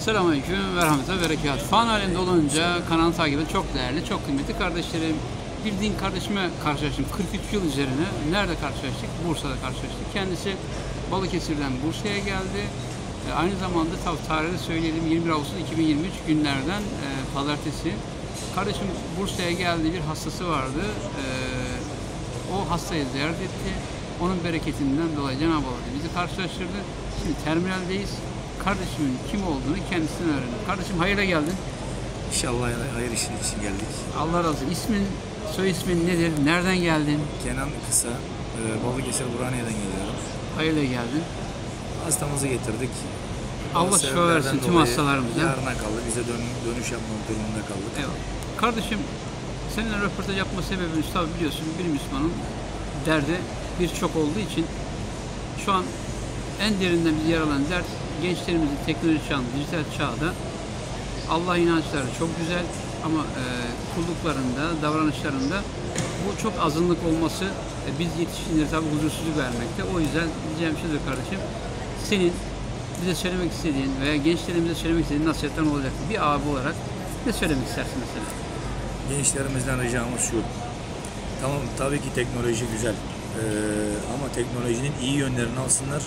Selamünaleyküm ve rahmetullahi ve berekat. Fan alemde olunca kanalı takip eden çok değerli, çok kıymetli kardeşlerim. Bir din kardeşime karşılaştım. 43 yıl üzerine. Nerede karşılaştık? Bursa'da karşılaştık. Kendisi Balıkesir'den Bursa'ya geldi. E, aynı zamanda tav tarihi söyleyelim 21 Ağustos 2023 günlerden e, pazartesi. Kardeşim Bursa'ya geldi bir hastası vardı. E, o hastayı ziyaret etti. Onun bereketinden dolayı Cenab-ı Allah bizi karşılaştırdı. Şimdi terminaldeyiz. Kardeşimin kim olduğunu kendisinden öğrendim. Kardeşim hayırla geldin. İnşallah hayır işin için geldik. Allah razı olsun. İsmin, soy ismin nedir? Nereden geldin? Kenan Kısa, e, Balıkesir Burhaniye'den geliyorum. Hayırla geldin. Hastamızı getirdik. Allah şifa versin tüm hastalarımıza. Yarına kaldı. Bize dön, dönüş yapmak durumunda kaldık. Eyvallah. Kardeşim seninle röportaj yapma sebebimiz tabi biliyorsun bir Müslümanın derdi birçok olduğu için şu an en derinden bizi yaralan dert gençlerimizin teknoloji çağında, dijital çağda Allah inançları çok güzel ama e, kulluklarında, davranışlarında bu çok azınlık olması e, biz yetişkinleri tabi huzursuzluk vermekte. O yüzden diyeceğim şudur kardeşim. Senin bize söylemek istediğin veya gençlerimize söylemek istediğin nasihatler olacak. Bir abi olarak ne söylemek istersin mesela? Gençlerimizden ricamız şu. Tamam tabii ki teknoloji güzel. Ee, ama teknolojinin iyi yönlerini alsınlar.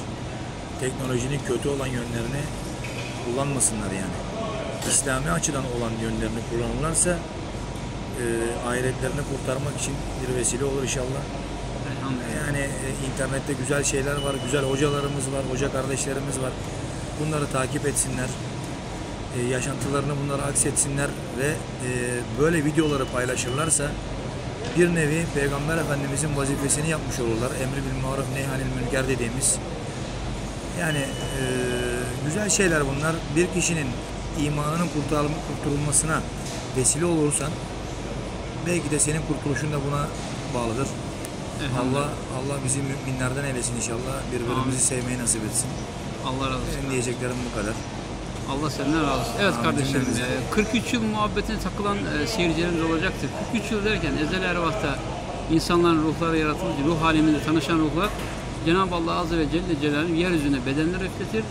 Teknolojinin kötü olan yönlerini kullanmasınlar yani. İslami açıdan olan yönlerini kullanırlarsa e, ahiretlerini kurtarmak için bir vesile olur inşallah. Yani e, internette güzel şeyler var, güzel hocalarımız var, hoca kardeşlerimiz var. Bunları takip etsinler. E, yaşantılarını bunlara aksetsinler ve e, böyle videoları paylaşırlarsa bir nevi Peygamber Efendimizin vazifesini yapmış olurlar. Emri bil maruf neyhanil münker dediğimiz. Yani e, güzel şeyler bunlar. Bir kişinin imanının kurtarılma, kurtulmasına vesile olursan belki de senin kurtuluşun da buna bağlıdır. Elhamdülillah. Allah Allah bizi müminlerden eylesin inşallah. Birbirimizi sevmeyi nasip etsin. Allah razı olsun. Benim diyeceklerim bu kadar. Allah senden razı olsun. Evet Amin kardeşim, e, 43 yıl muhabbetine takılan e, seyircilerimiz olacaktır. 43 yıl derken ezel ervahta insanların ruhları yaratılmış, ruh aleminde tanışan ruhlar Cenab-ı Allah Azze ve Celle Celaluhu yeryüzüne bedenler üfletir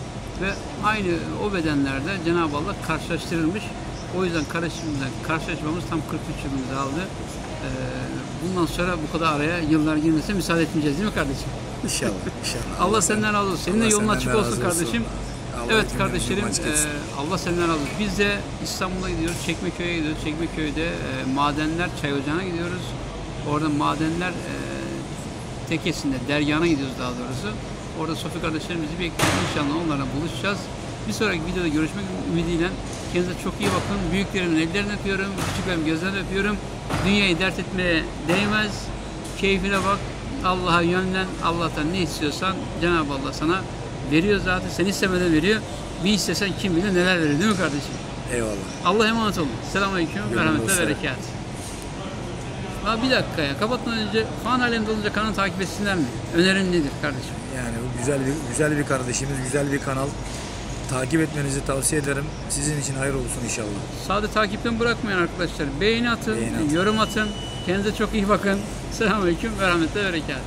ve aynı o bedenlerde Cenab-ı Allah karşılaştırılmış. O yüzden karşılaşmamız tam 43 yılımızı aldı. E, bundan sonra bu kadar araya yıllar girmesine müsaade etmeyeceğiz değil mi kardeşim? İnşallah. inşallah. Allah senden razı olsun. Senin de Allah yolun açık olsun kardeşim. Allah evet kardeşlerim, e, Allah senden razı olsun. Biz de İstanbul'a gidiyoruz, Çekmeköy'e gidiyoruz. Çekmeköy'de e, madenler çay ocağına gidiyoruz. Orada madenler e, tekesinde, dergahına gidiyoruz daha doğrusu. Orada Sofi kardeşlerimizi bekliyoruz. İnşallah onlarla buluşacağız. Bir sonraki videoda görüşmek ümidiyle kendinize çok iyi bakın. Büyüklerimin ellerinden öpüyorum, küçüklerim gözlerinden öpüyorum. Dünyayı dert etmeye değmez. Keyfine bak. Allah'a yönlen. Allah'tan ne istiyorsan Cenab-ı Allah sana veriyor zaten. Sen istemeden veriyor. Bir istesen kim bilir neler verir değil mi kardeşim? Eyvallah. Allah'a emanet olun. Selamünaleyküm ve rahmetle berekat. Aa, bir dakika ya. Kapatmadan önce fan alemde olunca kanalı takip etsinler mi? Önerin nedir kardeşim? Yani bu güzel bir güzel bir kardeşimiz, güzel bir kanal. Takip etmenizi tavsiye ederim. Sizin için hayır olsun inşallah. Sade takipten bırakmayın arkadaşlar. Beğeni atın, Beğeni atın. yorum atın. Kendinize çok iyi bakın. Selamünaleyküm ve rahmetle berekat.